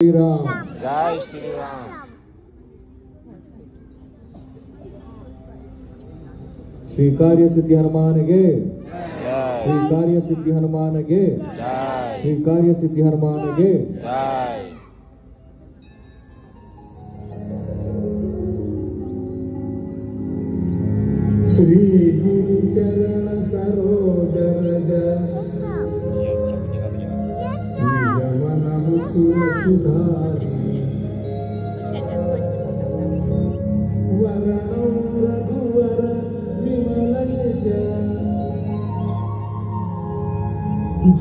श्री राम जय श्री राम स्वीकार्य सिद्धि हनुमान गे स्वीकार्य सिद्धि हनुमानगे स्वीकार्य सिद्धि हनुमानगे श्री चरण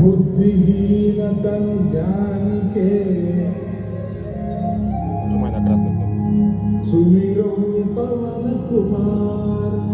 बुद्धिहीन तन ज्ञान के mengumar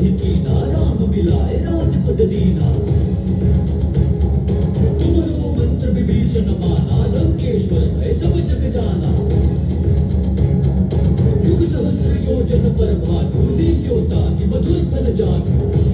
कोई कीना राम मिलाए राजपद दीना तुम मंत्र विभीषण माना लंकेश्वर भय सब जग जाना युग सहस्र योजन पर भानु लील्योता मधुर फल जानु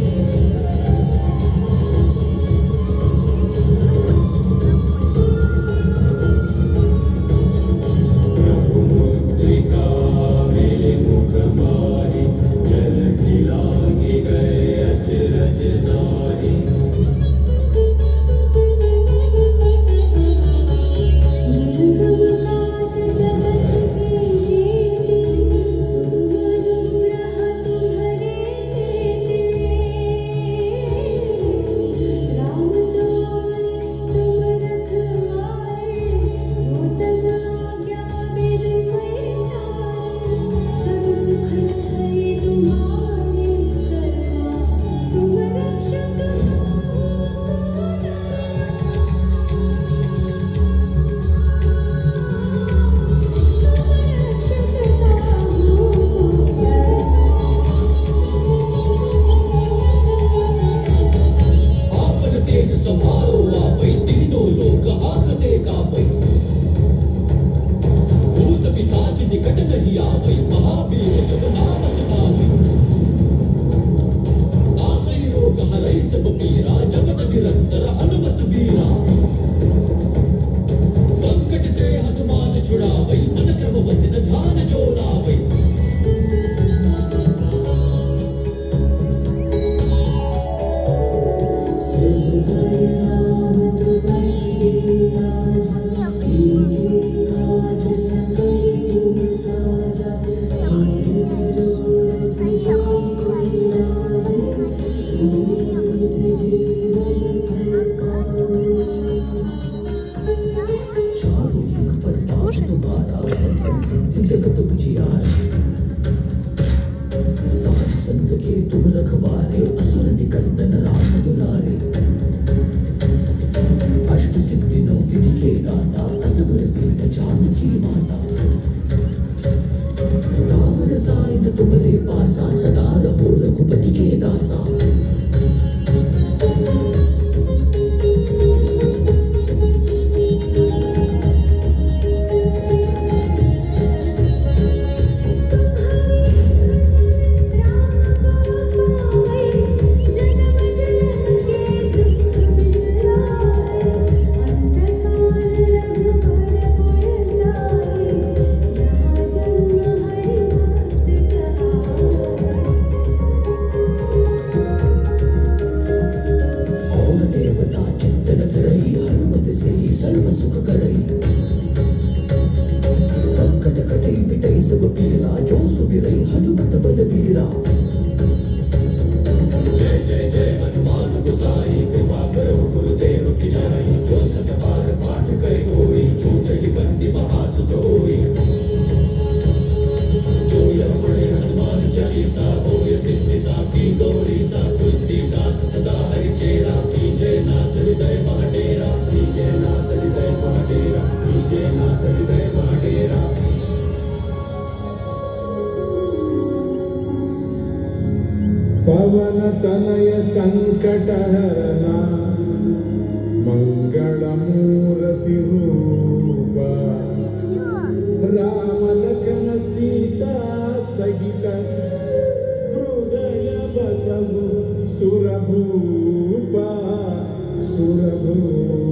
नहीं जगत निरंतर हनुमत बीरा कटई मिटई सब पीरा जो सुबिरई हनुमत पवनतनय सङ्कटहरना मङ्गलमूलतिरूप रामलखमसीता सहित मृदय वसमु सुरभूपा सुरभू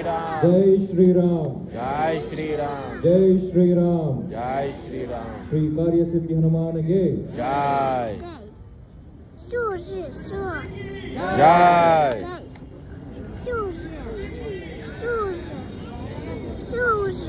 श्री राम जय श्री राम जय श्री राम जय श्री राम जय श्री राम श्री कार्य सिद्धि हनुमान के जय जय 就是，就是，就是。